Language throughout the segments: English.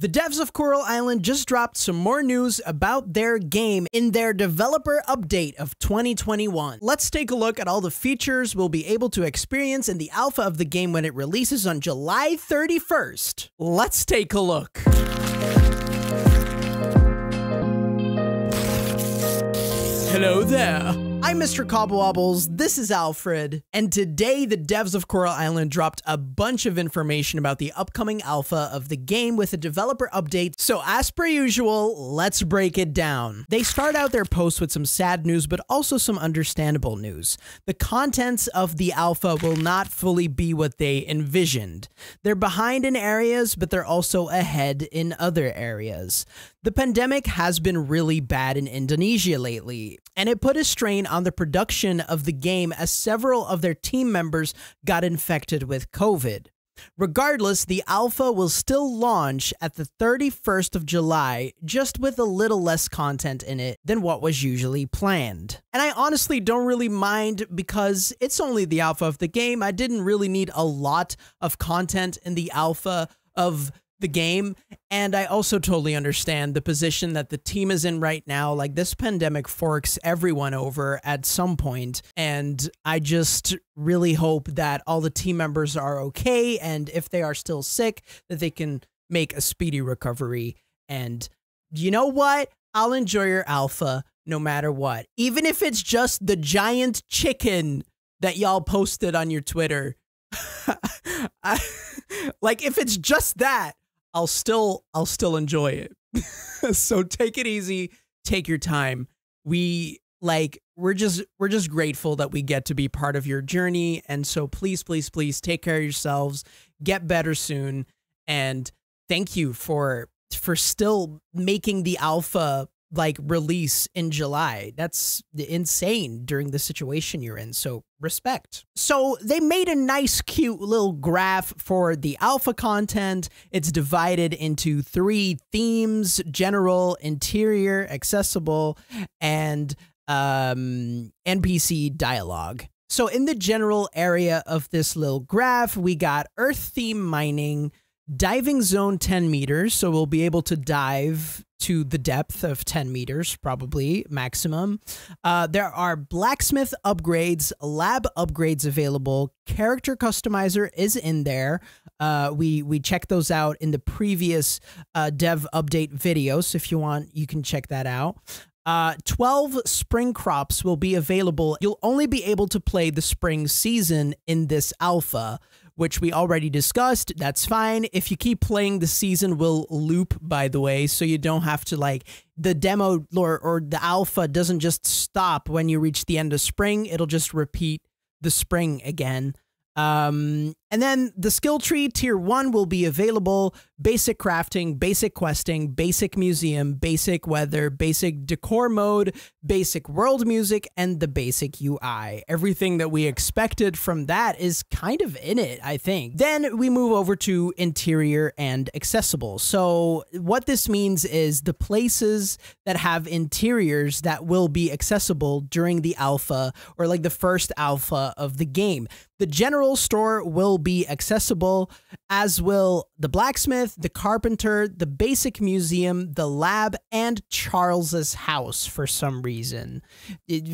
The devs of Coral Island just dropped some more news about their game in their developer update of 2021. Let's take a look at all the features we'll be able to experience in the alpha of the game when it releases on July 31st. Let's take a look. Hello there. I'm Mr. Cobblewobbles, this is Alfred, and today the devs of Coral Island dropped a bunch of information about the upcoming alpha of the game with a developer update, so as per usual, let's break it down. They start out their post with some sad news, but also some understandable news. The contents of the alpha will not fully be what they envisioned. They're behind in areas, but they're also ahead in other areas. The pandemic has been really bad in Indonesia lately, and it put a strain on the production of the game as several of their team members got infected with COVID. Regardless, the alpha will still launch at the 31st of July, just with a little less content in it than what was usually planned. And I honestly don't really mind because it's only the alpha of the game. I didn't really need a lot of content in the alpha of the game. And I also totally understand the position that the team is in right now. Like this pandemic forks everyone over at some point, And I just really hope that all the team members are okay. And if they are still sick, that they can make a speedy recovery. And you know what? I'll enjoy your alpha no matter what. Even if it's just the giant chicken that y'all posted on your Twitter. I, like if it's just that, I'll still I'll still enjoy it. so take it easy, take your time. We like we're just we're just grateful that we get to be part of your journey and so please please please take care of yourselves, get better soon and thank you for for still making the alpha like release in July. That's insane during the situation you're in. So respect. So they made a nice cute little graph for the alpha content. It's divided into three themes, general, interior, accessible, and um, NPC dialogue. So in the general area of this little graph, we got earth theme mining, diving zone 10 meters. So we'll be able to dive to the depth of 10 meters, probably maximum. Uh, there are blacksmith upgrades, lab upgrades available. Character customizer is in there. Uh, we we checked those out in the previous uh, dev update videos. So if you want, you can check that out. Uh, 12 spring crops will be available. You'll only be able to play the spring season in this alpha which we already discussed. That's fine. If you keep playing, the season will loop, by the way, so you don't have to like the demo or, or the alpha doesn't just stop when you reach the end of spring, it'll just repeat the spring again. Um, and then the skill tree tier one will be available basic crafting, basic questing, basic museum, basic weather, basic decor mode, basic world music, and the basic UI. Everything that we expected from that is kind of in it, I think. Then we move over to interior and accessible. So, what this means is the places that have interiors that will be accessible during the alpha or like the first alpha of the game. The general store will be accessible, as will the blacksmith, the carpenter, the basic museum, the lab, and Charles's house for some reason.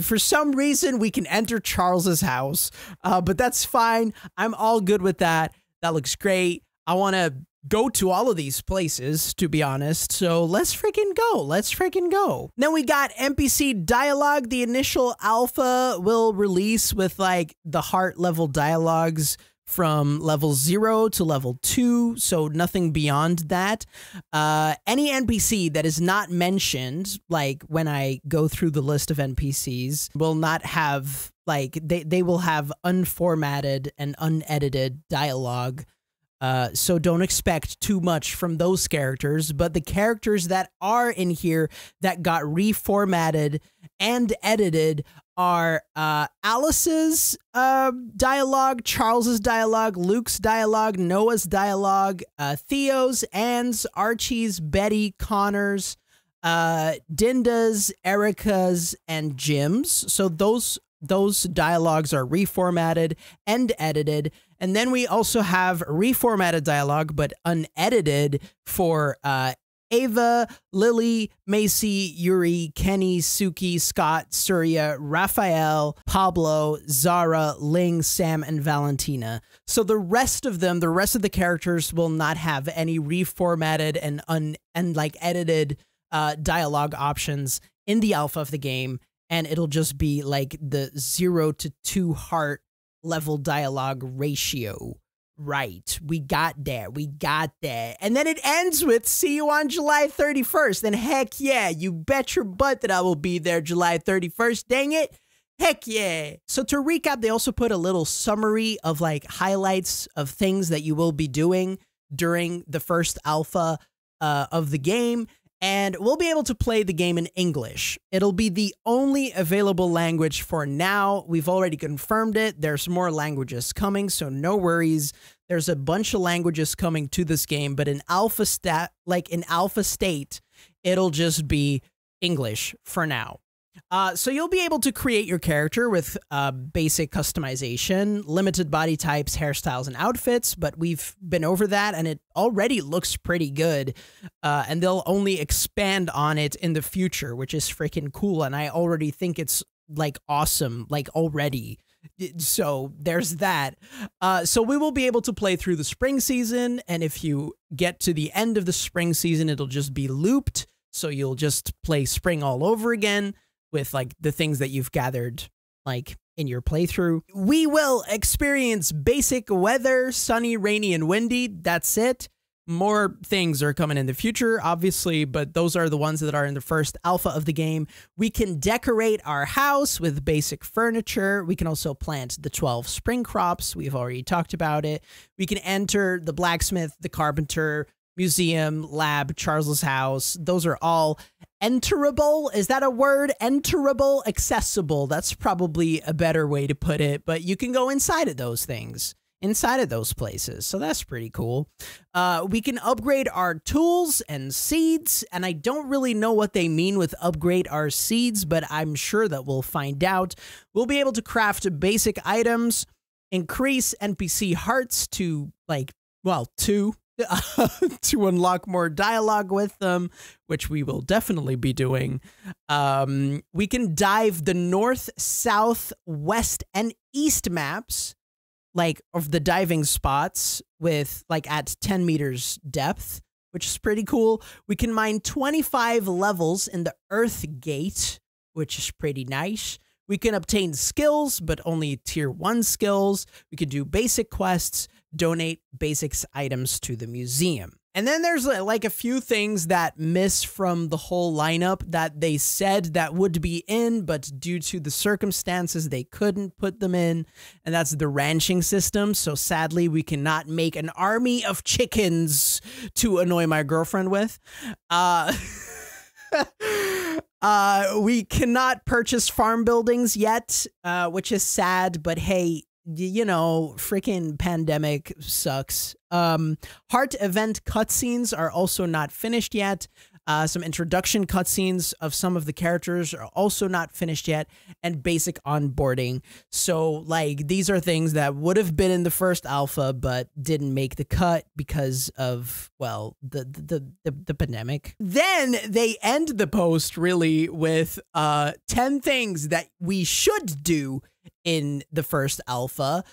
For some reason, we can enter Charles's house, uh, but that's fine. I'm all good with that. That looks great. I want to go to all of these places, to be honest. So let's freaking go. Let's freaking go. Then we got NPC dialogue. The initial alpha will release with like the heart level dialogues from level zero to level two, so nothing beyond that. Uh, any NPC that is not mentioned, like when I go through the list of NPCs, will not have like they they will have unformatted and unedited dialogue. Uh, so don't expect too much from those characters, but the characters that are in here that got reformatted and edited are uh, Alice's uh, dialogue, Charles's dialogue, Luke's dialogue, Noah's dialogue, uh, Theo's, Anne's, Archie's, Betty, Connor's, uh, Dinda's, Erica's, and Jim's. So those those dialogues are reformatted and edited, And then we also have reformatted dialogue, but unedited for uh, Ava, Lily, Macy, Yuri, Kenny, Suki, Scott, Surya, Raphael, Pablo, Zara, Ling, Sam, and Valentina. So the rest of them, the rest of the characters will not have any reformatted and un and like edited uh, dialogue options in the alpha of the game, and it'll just be like the zero to two heart level dialogue ratio right. We got there. We got there. And then it ends with see you on July 31st. And heck yeah, you bet your butt that I will be there July 31st. Dang it. Heck yeah. So to recap, they also put a little summary of like highlights of things that you will be doing during the first alpha uh, of the game and we'll be able to play the game in English. It'll be the only available language for now. We've already confirmed it. There's more languages coming, so no worries. There's a bunch of languages coming to this game, but in alpha stat like in alpha state, it'll just be English for now. Uh, so you'll be able to create your character with uh, basic customization, limited body types, hairstyles, and outfits, but we've been over that and it already looks pretty good. Uh, and they'll only expand on it in the future, which is freaking cool. And I already think it's like awesome, like already. So there's that. Uh, so we will be able to play through the spring season. And if you get to the end of the spring season, it'll just be looped. So you'll just play spring all over again with like the things that you've gathered like in your playthrough. We will experience basic weather, sunny, rainy, and windy. That's it. More things are coming in the future, obviously, but those are the ones that are in the first alpha of the game. We can decorate our house with basic furniture. We can also plant the 12 spring crops. We've already talked about it. We can enter the blacksmith, the carpenter, museum, lab, Charles's house. Those are all enterable. Is that a word? Enterable, accessible. That's probably a better way to put it, but you can go inside of those things. Inside of those places. So that's pretty cool. Uh, we can upgrade our tools and seeds, and I don't really know what they mean with upgrade our seeds, but I'm sure that we'll find out. We'll be able to craft basic items, increase NPC hearts to like, well, two to unlock more dialogue with them, which we will definitely be doing. Um, we can dive the north, south, west, and east maps, like of the diving spots with like at 10 meters depth, which is pretty cool. We can mine 25 levels in the Earth Gate, which is pretty nice. We can obtain skills, but only tier one skills. We can do basic quests donate basics items to the museum. And then there's uh, like a few things that miss from the whole lineup that they said that would be in, but due to the circumstances, they couldn't put them in. And that's the ranching system. So sadly, we cannot make an army of chickens to annoy my girlfriend with. Uh, uh, we cannot purchase farm buildings yet, uh, which is sad, but hey, you know, freaking pandemic sucks. Um, heart event cutscenes are also not finished yet. Uh, some introduction cutscenes of some of the characters are also not finished yet, and basic onboarding. So, like, these are things that would have been in the first alpha, but didn't make the cut because of well, the the the, the pandemic. Then they end the post really with uh ten things that we should do in the first alpha.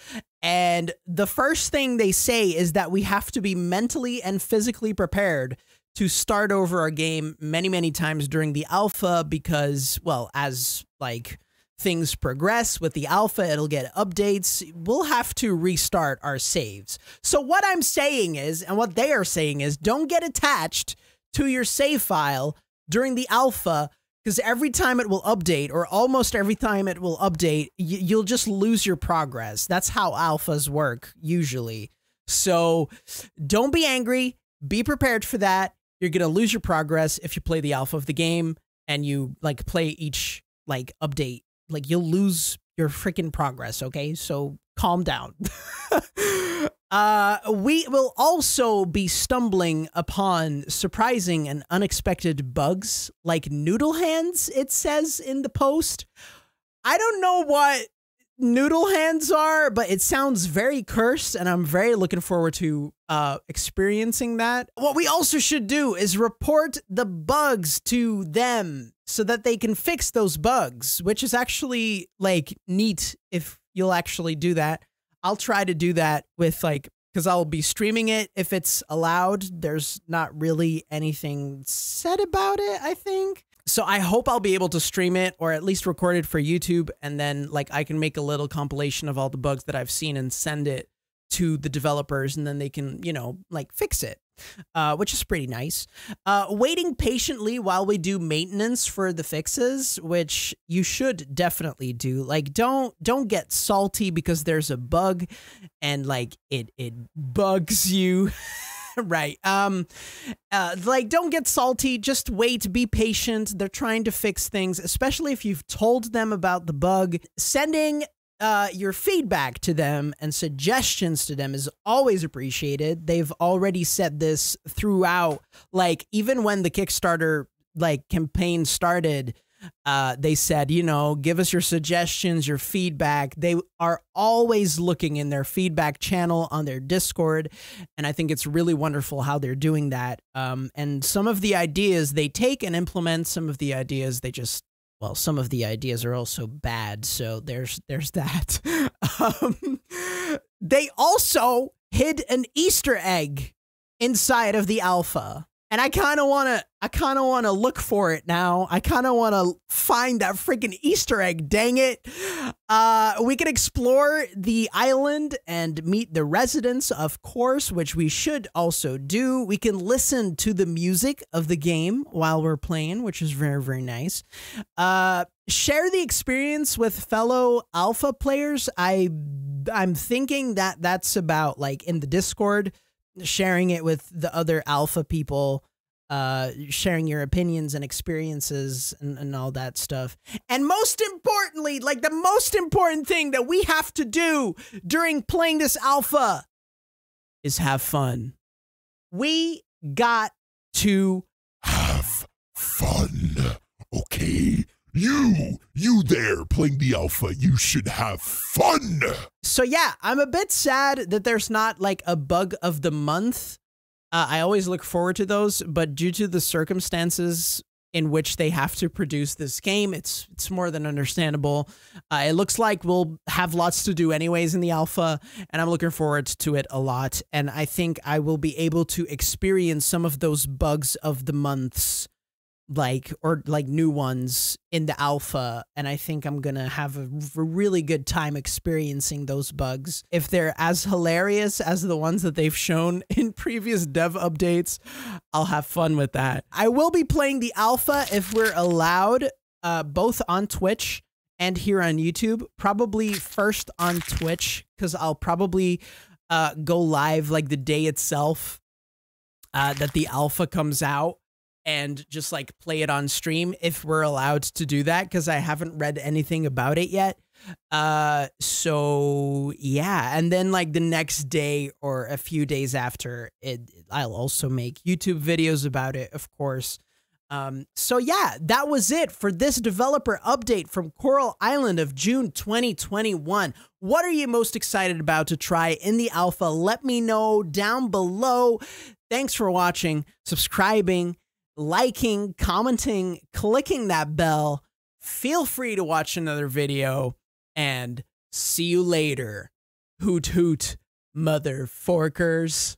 And the first thing they say is that we have to be mentally and physically prepared to start over our game many, many times during the alpha because, well, as like things progress with the alpha, it'll get updates. We'll have to restart our saves. So, what I'm saying is, and what they are saying is, don't get attached to your save file during the alpha because every time it will update or almost every time it will update you'll just lose your progress that's how alphas work usually so don't be angry be prepared for that you're gonna lose your progress if you play the alpha of the game and you like play each like update. Like you'll lose your freaking progress okay? So calm down. Uh, we will also be stumbling upon surprising and unexpected bugs like noodle hands, it says in the post. I don't know what noodle hands are, but it sounds very cursed, and I'm very looking forward to uh, experiencing that. What we also should do is report the bugs to them so that they can fix those bugs, which is actually like neat if you'll actually do that. I'll try to do that with like because I'll be streaming it if it's allowed. There's not really anything said about it, I think. So I hope I'll be able to stream it or at least record it for YouTube and then like I can make a little compilation of all the bugs that I've seen and send it to the developers and then they can, you know, like fix it. Uh, which is pretty nice. Uh, waiting patiently while we do maintenance for the fixes, which you should definitely do. Like, don't don't get salty because there's a bug, and like it it bugs you. right. Um, uh, like, don't get salty. Just wait. Be patient. They're trying to fix things, especially if you've told them about the bug. Sending uh, your feedback to them and suggestions to them is always appreciated. They've already said this throughout, like even when the Kickstarter like campaign started, uh, they said, you know, give us your suggestions, your feedback. They are always looking in their feedback channel on their Discord. And I think it's really wonderful how they're doing that. Um, and some of the ideas they take and implement, some of the ideas they just well, some of the ideas are also bad, so there's there's that. um, they also hid an Easter egg inside of the alpha. And I kind of want to I kind of want to look for it now. I kind of want to find that freaking Easter egg. Dang it. Uh, we can explore the island and meet the residents, of course, which we should also do. We can listen to the music of the game while we're playing, which is very, very nice. Uh, share the experience with fellow alpha players. I I'm thinking that that's about like in the Discord sharing it with the other alpha people uh, sharing your opinions and experiences and, and all that stuff. And most importantly, like the most important thing that we have to do during playing this alpha is have fun. We got to have fun. Okay. You, you there playing the alpha, you should have fun. So, yeah, I'm a bit sad that there's not like a bug of the month uh, I always look forward to those, but due to the circumstances in which they have to produce this game, it's it's more than understandable. Uh, it looks like we'll have lots to do anyways in the alpha, and I'm looking forward to it a lot. And I think I will be able to experience some of those bugs of the months like or like new ones in the alpha and i think i'm gonna have a, really good time experiencing those bugs. If they're as hilarious as the ones that they've shown in previous dev updates i'll have fun with that. I will be playing the alpha if we're allowed uh, both on twitch and here on youtube. Probably first on twitch because i'll probably uh, go live like the day itself uh, that the alpha comes out and just like play it on stream if we're allowed to do that because I haven't read anything about it yet. Uh so yeah, and then like the next day or a few days after it I'll also make YouTube videos about it, of course. Um so yeah, that was it for this developer update from Coral Island of June 2021. What are you most excited about to try in the alpha? Let me know down below. Thanks for watching, subscribing, liking, commenting, clicking that bell. Feel free to watch another video and see you later. Hoot hoot, mother forkers.